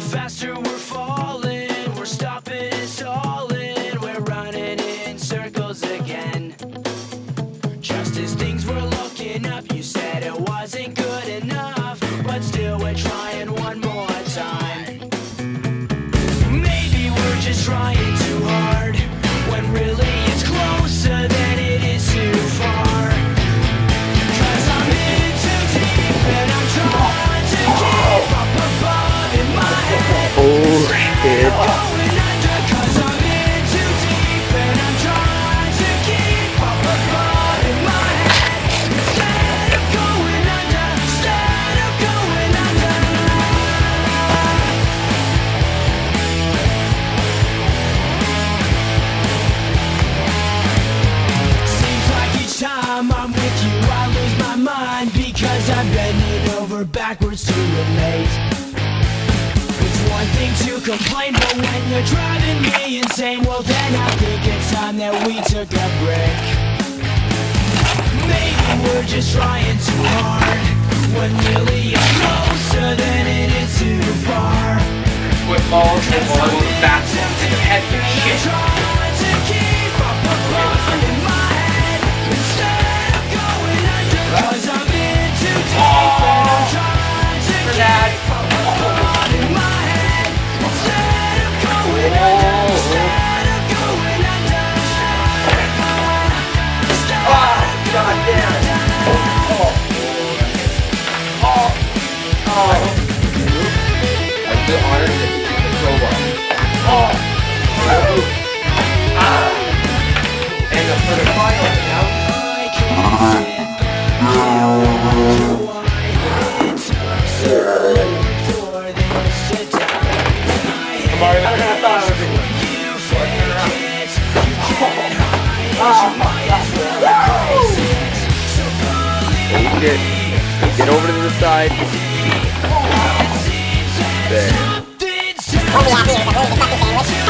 faster we're falling. We're stopping stalling. We're running in circles again. Just as things were looking up, you said it wasn't good enough. But still, we're trying one more time. Maybe we're just trying because I'm bending over backwards to relate. It's one thing to complain, but when you're driving me insane, well then I think it's time that we took a break. Maybe we're just trying too hard, when really it's closer than it is too far. Footballs, footballs, basketball, and head and shit. Of it. You fake it, you can't hide it, you might as well embrace it. So believe Oh shit. Get over to the side. There. Something's Won't be happy if I really the sandwich.